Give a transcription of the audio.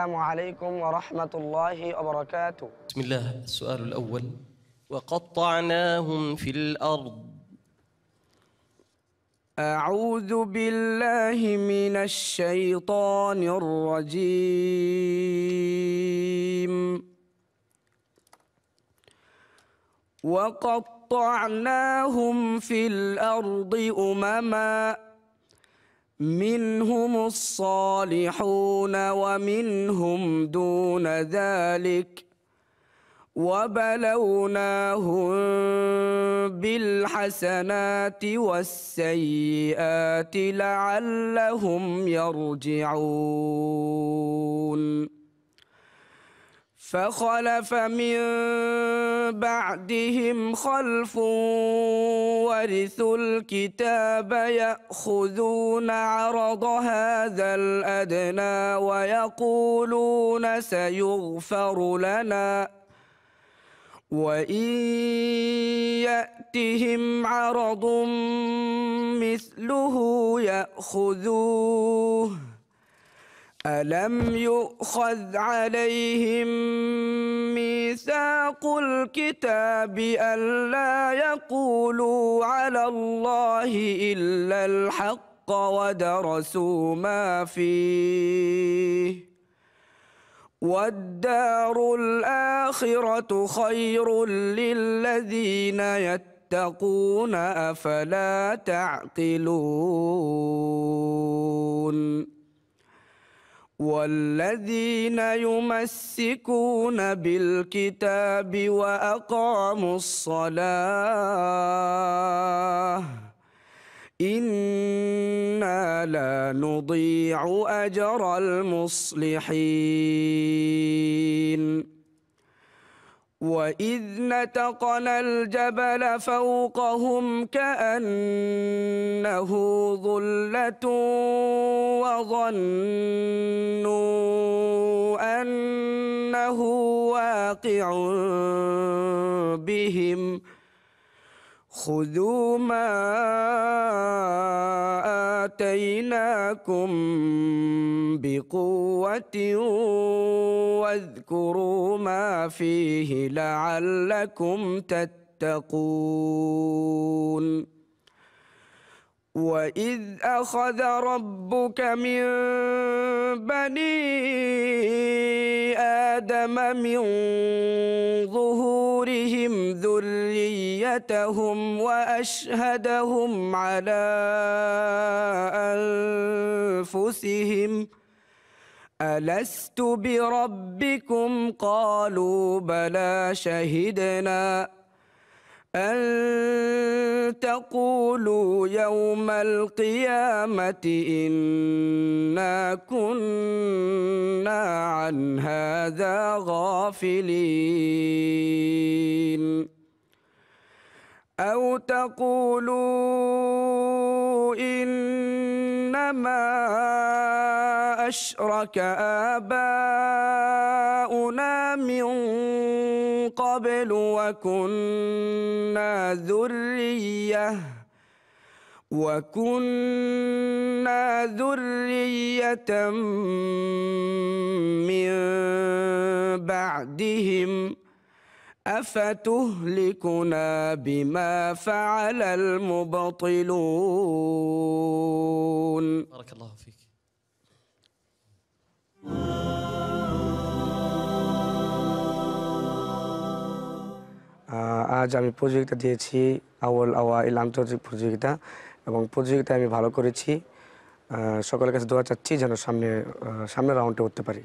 السلام عليكم ورحمة الله وبركاته. بسم الله السؤال الأول. وقطعناهم في الأرض. أعوذ بالله من الشيطان الرجيم. وقطعناهم في الأرض أمما. منهم الصالحون ومنهم دون ذلك وبلوناهم بالحسنات والسيئات لعلهم يرجعون فخلف من بعدهم خلف ورثوا الكتاب يأخذون عرض هذا الأدنى ويقولون سيغفر لنا وإن يأتهم عرض مثله يأخذوه ألم يؤخذ عليهم ميثاق الكتاب ألا يقولوا على الله إلا الحق ودرسوا ما فيه والدار الآخرة خير للذين يتقون أفلا تعقلون والذين يمسكون بالكتاب وأقاموا الصلاة إنا لا نضيع أجر المصلحين. واذ نتقنا الجبل فوقهم كانه ظله وظنوا انه واقع بهم خذوا ما آتيناكم بقوة واذكروا ما فيه لعلكم تتقون. وإذ أخذ ربك من بني آدم من ظهورهم ذريتهم وأشهدهم على أنفسهم ألست بربكم قالوا بلى شهدنا أن تقولوا يوم القيامة إنا كنا عن هذا غافلين. أو تقولوا إنما أشرك آباؤنا من قبل وكنا ذرية. وكنا ذرية من بعدهم أفتهلكنا بما فعل المبطلون بارك الله فيك আহ, আজ আমি প্রতিযোগিতা দিয়েছি আউল আওয়াইল আন্তর্জাতিক প্রতিযোগিতা এবং প্রতিযোগিতায় আমি ভালো করেছি। সকলের কাছে দোয়া চাচ্ছি যেন সামনে সামনে সামনের রাউন্ডে উঠতে পারি।